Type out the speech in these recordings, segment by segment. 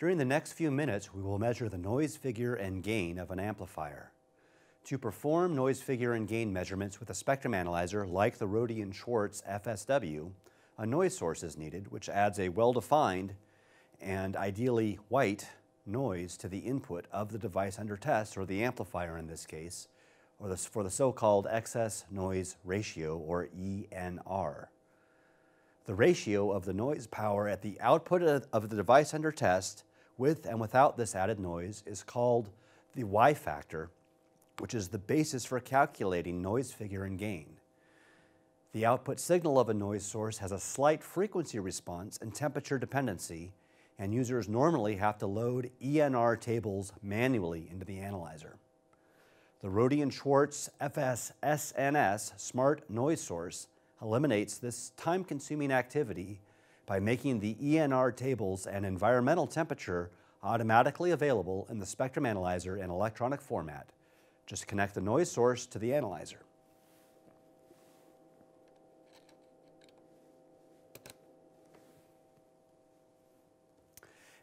During the next few minutes, we will measure the noise figure and gain of an amplifier. To perform noise figure and gain measurements with a spectrum analyzer like the Rohde & Schwarz FSW, a noise source is needed, which adds a well-defined and ideally white noise to the input of the device under test, or the amplifier in this case, or the, for the so-called excess noise ratio, or ENR. The ratio of the noise power at the output of the device under test with and without this added noise is called the Y factor, which is the basis for calculating noise figure and gain. The output signal of a noise source has a slight frequency response and temperature dependency, and users normally have to load ENR tables manually into the analyzer. The Rohde & Schwarz FS-SNS Smart Noise Source eliminates this time-consuming activity by making the ENR tables and environmental temperature automatically available in the spectrum analyzer in electronic format. Just connect the noise source to the analyzer.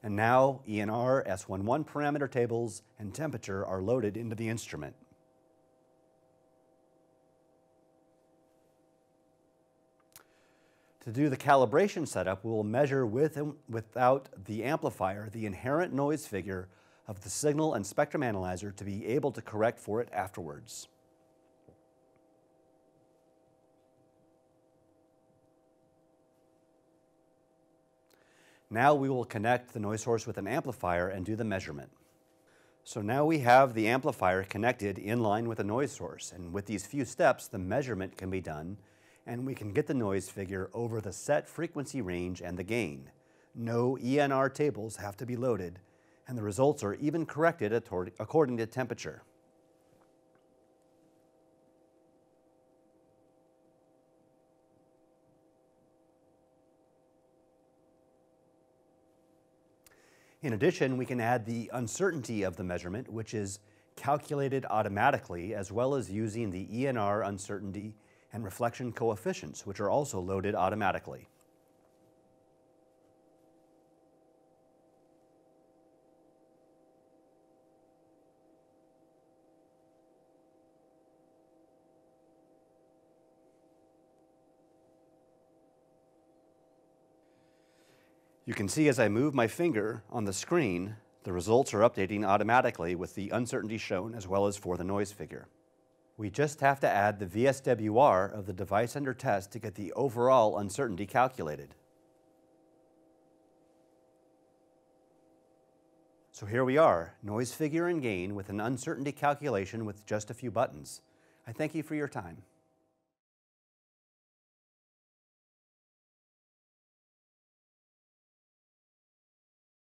And now ENR, S11 parameter tables, and temperature are loaded into the instrument. To do the calibration setup, we will measure with and without the amplifier the inherent noise figure of the signal and spectrum analyzer to be able to correct for it afterwards. Now we will connect the noise source with an amplifier and do the measurement. So now we have the amplifier connected in line with the noise source, and with these few steps, the measurement can be done and we can get the noise figure over the set frequency range and the gain. No ENR tables have to be loaded, and the results are even corrected according to temperature. In addition, we can add the uncertainty of the measurement, which is calculated automatically, as well as using the ENR uncertainty and reflection coefficients, which are also loaded automatically. You can see as I move my finger on the screen, the results are updating automatically with the uncertainty shown as well as for the noise figure. We just have to add the VSWR of the device under test to get the overall uncertainty calculated. So here we are, noise figure and gain with an uncertainty calculation with just a few buttons. I thank you for your time.